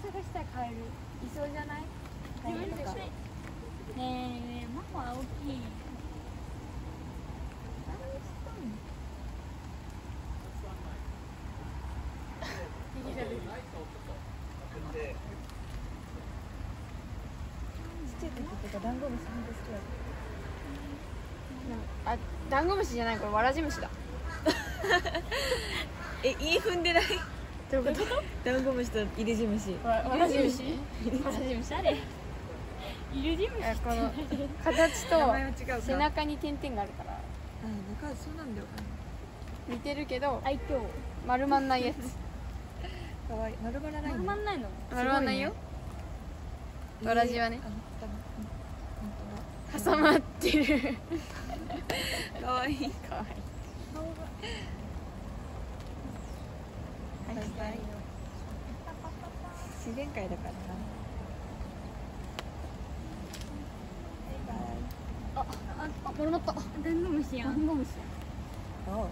探したらカエルいそうじゃない？カエルとかねえねえママ大きいちっちゃい時とかダンゴムシ本当好きだった。あダンゴムシじゃないこれわらじ虫だ。え言い踏んでない？どういうこと？ダンゴムシとイリジムシ。わらじ虫？わらじ虫あれ。いるジムいやこの形と背中に点々があるから。あ中そうなんだよ。似てるけど愛嬌。丸まんないやつ。かわいい。丸まらない丸まんないの？丸まんないよ。わらじはね。挟まってる。かわいいかわいい自然界だからな。バイバイああ丸まったダンゴムシやん。ダンゴムシあ